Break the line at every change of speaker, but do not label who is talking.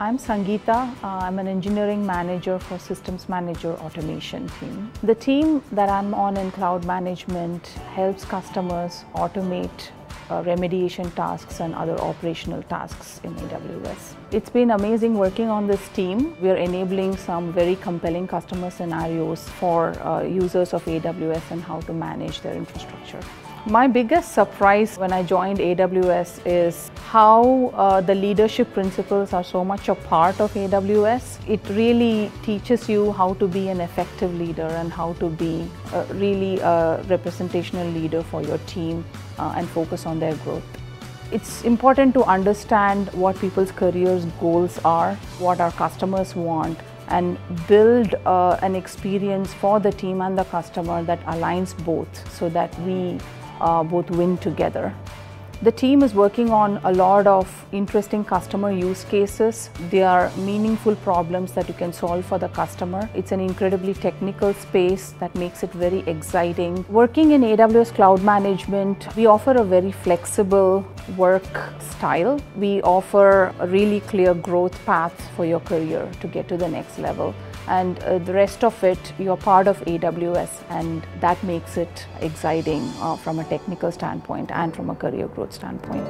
I'm Sangeetha. Uh, I'm an engineering manager for Systems Manager Automation team. The team that I'm on in cloud management helps customers automate uh, remediation tasks and other operational tasks in AWS. It's been amazing working on this team. We're enabling some very compelling customer scenarios for uh, users of AWS and how to manage their infrastructure. My biggest surprise when I joined AWS is how uh, the leadership principles are so much a part of AWS. It really teaches you how to be an effective leader and how to be a really a representational leader for your team uh, and focus on their growth. It's important to understand what people's careers goals are, what our customers want, and build uh, an experience for the team and the customer that aligns both so that we uh, both win together. The team is working on a lot of interesting customer use cases. They are meaningful problems that you can solve for the customer. It's an incredibly technical space that makes it very exciting. Working in AWS Cloud Management, we offer a very flexible work style. We offer a really clear growth path for your career to get to the next level and uh, the rest of it you're part of AWS and that makes it exciting uh, from a technical standpoint and from a career growth standpoint.